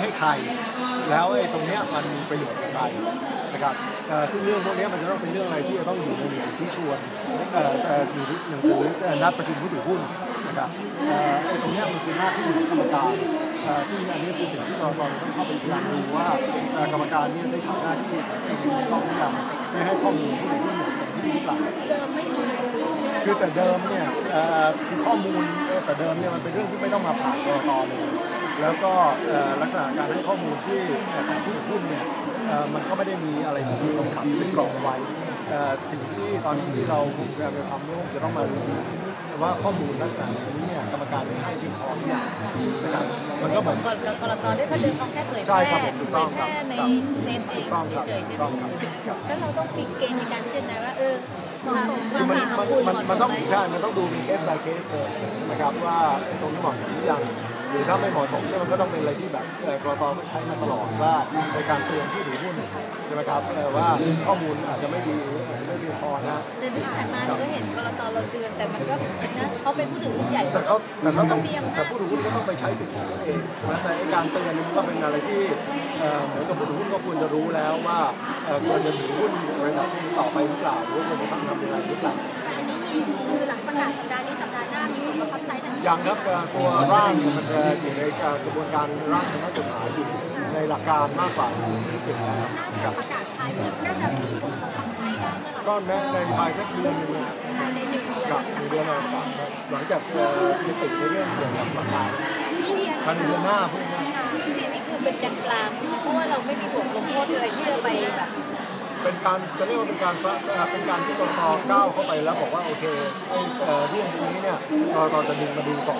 ให้ใคร แล้วไอ้ตรงเนี้ยมันมีประโยชน์อย่างไรนะครับซึ่งเรื่องพวกเนี้ยมันจะต้องเป็นเรื่องอะไรที่จะต้องอยู่ในหนังสือชี้ชวนเอ่อเอ่หนังสือหนังสือนัดประชุมผู้ถือหุ้นนะครับไอ้ตรงเนี้ยมันคือหน้าที่ของกรรมการซึ่งอันนี้คือสิ่งที่เราต้องเข้าไปพยายามดูว่ากรรมการเนี่ยได้ทำหน้าที่ต้องหรือยังได้ให้ข้อมูลผู้ถือหุ้นอย่างที่หรือเปล่าดคือแต่เดิมเนี่ยคือข้อมูลแต่เดิมเนี่ยมันเป็นเรื่องที่ไม่ต้องมาผ่านกรตเลย แล้วก็เอ่อลักษณะการให้ข้อมูลที่เอ่อของผู้ถือหุ้นเนี่ยเอ่อมันก็ไม่ได้มีอะไรที่ถูกกำกับเป็นกรอบไว้เอ่อสิ่งที่ตอนนี้ที่เราพยายามจะทำเนี่ยคงจะต้องมาดูว่าข้อมูลลักษณะแบบนี้เนี่ยกรรมการได้ให้เพียงพอหรือยังนะครับมันก็เหมือนก่อนกับกรตได้พเดินเขาแค่เผยแพใช่ร่ครับผมถูกต้องเผยครับแพร่ในครับเซนเองถูกต้องครับเฉยๆถูใช่กไหมต้องครับครับแล้วเราต้องมีเกณฑ์ในการพิจารณาว่าเออเหมาะสมคือมันเหมันมาะสมันมันต้องไหใช่มันต้องดูเป็นเคส by เคสเลยใช่ไหมครับว่าไอ้ตรงนี้เหมาะสมหรือยัง หรือถ้าไม่เหมาะสมเนี่ยมันก็ต้องเป็นอะไรที่แบบเอ่อกรตก็ใช้มาตลอดว่าในการเตือนผู้ถือหุ้นใช่ไหมครับเอ่อว่าข้อมูลอาจจะไม่ดีอาจจะไม่เพียงพอนะเดือนที่ผ่านมาก็เห็นกรตเราเตือนแต่มันก็นะเขาเป็นผู้ถือหุ้นใหญ่แต่เขาแต่เขาต้องมีอำแต่นาจผู้ถือหุ้นก็ต้องไปใช้สิทธิ์ของตัวเองใช่ไหมแต่ไอ้การเตือนเนี่ยมันก็เป็นอะไรที่เอ่อเหมือนกับผู้ถือหุ้นก็ควรจะรู้แล้วว่าเอ่อควรจะถือหุ้นบริษัทนี้ต่อไปหรือเปล่าหรือว่าควรจะทำทำยังไงหรือเปล่าอันนี้มี คือหลังประกาศสัปดาห์นี้สัปดาห์หน้ามีผลบังคับใช้ทันทียังครับเอ่อตัวร่างเนี่ยมันจะอยู่ในกระบวนการร่างทางกฎหมายอยู่ในหลักการมากกว่าธุรกิจนะครับน่าจะประกาศใช้น่าจะมีผลบังคับใช้ได้เมื่อไหร่ก็แม้ในภายสักเดือนหนึงนะครับภายในหนึ่งเดือนกับหนึ่งเดือนอะไรต่างๆหลังจากเอ่อยุติในเรื่องเกี่ยวกับหลักการที่เรียนภายในเดือนหน้าพวกนี้นี่นี่คือเป็นกลางๆเพราะว่าเราไม่มีบทลงโทษอะไรที่จะไปแบบ เป็นการจะเรียกว่าเป็นการเอ่อเป็นการที่กรตก้าวเข้าไปแล้วบอกว่าโอเคไอ้เอ่อเรื่องนี้เนี่ยกรตจะดึงมาดูก่อน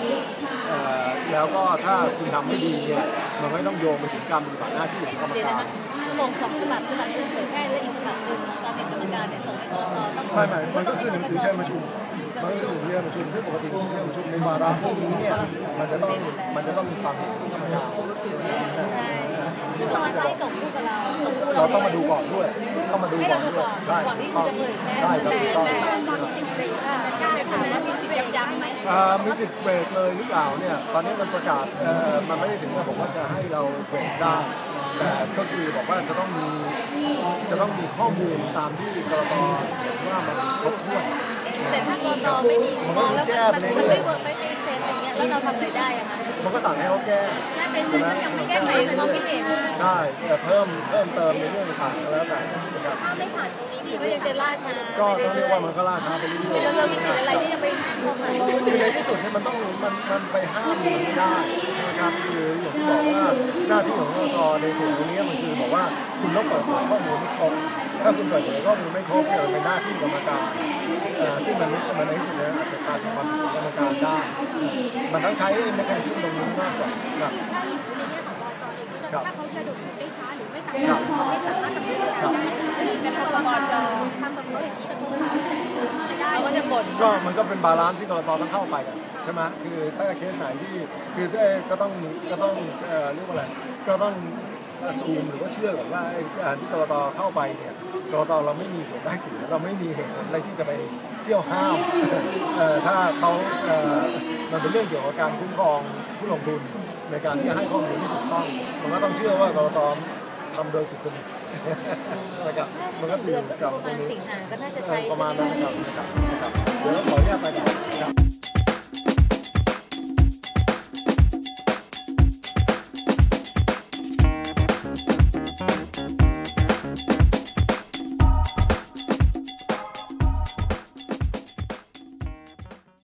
เอ่อแล้วก็ถ้าคุณทำไม่ดีเนี่ยมันไม่ต้องโยงไปถึงการปฏิบัติหน้าที่ของกรรมเดี๋ยวกานะรคะส่งสองฉบับฉบับหนึ่งเผยแพร่และอีกฉบับหนึ่งเราเป็นกรรมการเนี่ยส่งให้กรกตต้องไม่ไม่มันก็คือหนังสือเชิญประชุมมันก็คือหนังสือเชิญประชุมซึ่งปกติหนังสือเชิญประชุมในวาระพวกนี้เนี่ยมันจะต้องมันจะต้องมีความเห็นของกรรมการ ใช่คือตอนนั้นให้ส่งคู่กับเราส่งคู่เราต้องมาดูก่อนด้วย ต้องมาดูให้ก่อเรานดูด้วยก่อนใช่ก่อนที่ต้คุองณจะเผยแพร่ใช่ครับถูกต้องตอนตอนนี้สิบปีค่ะได้ค่ะว่ามีสิทธิ์ยับยั้งไหมอ่ามีสิทธิ์เบรกเลยหรือเปล่าเนี่ยตอนนี้มันประกาศเอ่อมันไม่ได้ถึงกับบอกว่าจะให้เราเบรกได้แต่ก็คือบอกว่าจะต้องมีจะต้องมีข้อมูลตามที่กรตเห็นว่ามันครบถ้วน แต่ถ้ากรกตไม่มีมองแล้วมันมันไม่เวิร์กไม่เป็ แล้วเราทำอะไรได้อะคะมันก็สั่งให้เขาแก้แค่เป็นใช่ไหมยังไม่แก้แก้ไขไขความคิดเห็นใช่แต่เพิ่มเพิ่มเติมในเรื่องต่างๆก็แล้วแต่นะครับถ้าไม่ผ่านตรงนี้พี่ก็ยังจะล่าช้าก็ไปต้องเรีเรื่ยอกว่ามันก็ล่าช้าไปเรื่อยๆแล้วเรามีสิทธิ์อะไรที่จะไปเข้ามาๆคือในที่สุดเนี่ยมันต้องมันมันไปห้ามมันไม่ได้นะครับคืออย่างที่บอกว่าหน้าที่ของกรกตในส่วนตรงนี้มันคือบอกว่าคุณต้องเปิดเผยข้อมูลไม่ครบถ้าคุณเปิดเผยข้อมูลไม่ครบเนี่ยมันเป็นหน้าที่กรรมการเอ่อ ซึ่งมันมันในที่สุดแล้วอาจจะกลายเป็นความผิดของกรรมการได้ มันต้องใช้เมคานิซึมตรงนี้มากกว่านะครับถ้ามีในเรื่องของบจเองก็จะครับถ้าเขาจะดุได้ช้าหรือไม่ตามครับเขาไม่สามารถดำเนินการได้เป็นพรบจทำกับเขาอย่างนี้กับทุกคนจะได้เราก็จะบ่นก็มันก็เป็นบาลานซ์ที่กรตต้องเข้าไปกันใช่ไหมคือถ้าเคสไหนที่คือเอ้ยก็ต้องก็ต้องเอ่อเรียกว่าอะไรก็ต้อง ซูมหรือว่าเชื่อก่อนว่าไอ้การที่กรตเข้าไปเนี่ยกรตเราไม่มีส่วนได้เสียเราไม่มีเหตุผลอะไรที่จะไปเที่ยวห้ามเอ่อถ้าเขาเอ่อมันเป็นเรื่องเกี่ยวกับการคุ้มครองผู้ลงทุนในการที่จะให้ข้อมูลที่ถูกต้องมันก็ต้องเชื่อว่ากรตทำโดยสุจริตใช่ไหมครับมันก็เดืตื่อนนก็กับประตรมาณงนี้สิงหาก็น่าจะเอใช้อประใช่มาณไหมนั้นนะครับนะครับนะครับเดี๋ยวขอ